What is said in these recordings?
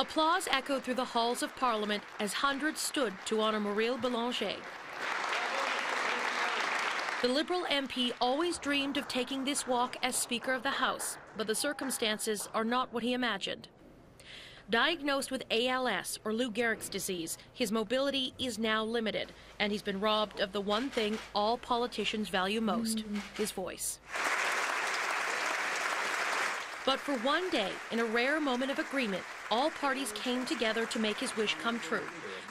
Applause echoed through the halls of Parliament as hundreds stood to honour Mauril Belanger. The Liberal MP always dreamed of taking this walk as Speaker of the House, but the circumstances are not what he imagined. Diagnosed with ALS or Lou Gehrig's disease, his mobility is now limited, and he's been robbed of the one thing all politicians value most his voice. But for one day, in a rare moment of agreement, all parties came together to make his wish come true.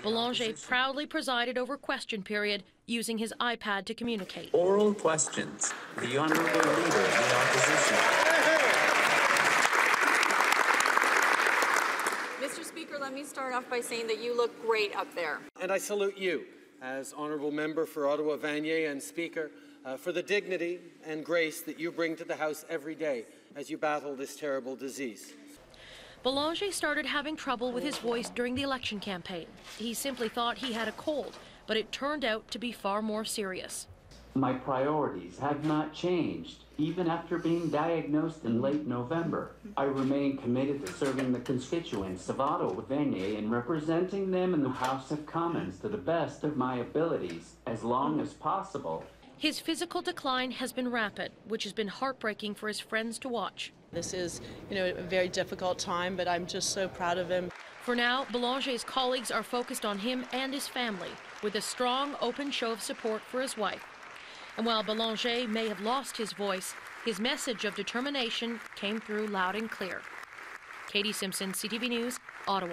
Belanger proudly presided over question period using his iPad to communicate. Oral questions. The Honourable Leader of the Opposition. Mr. Speaker, let me start off by saying that you look great up there. And I salute you as Honourable Member for Ottawa Vanier and Speaker uh, for the dignity and grace that you bring to the House every day as you battle this terrible disease. Belanger started having trouble with his voice during the election campaign. He simply thought he had a cold, but it turned out to be far more serious. My priorities have not changed. Even after being diagnosed in late November, I remain committed to serving the constituents of Ottawa Vanier and representing them in the House of Commons to the best of my abilities as long as possible. His physical decline has been rapid, which has been heartbreaking for his friends to watch. This is, you know, a very difficult time, but I'm just so proud of him. For now, Belanger's colleagues are focused on him and his family, with a strong, open show of support for his wife. And while Belanger may have lost his voice, his message of determination came through loud and clear. Katie Simpson, CTV News, Ottawa.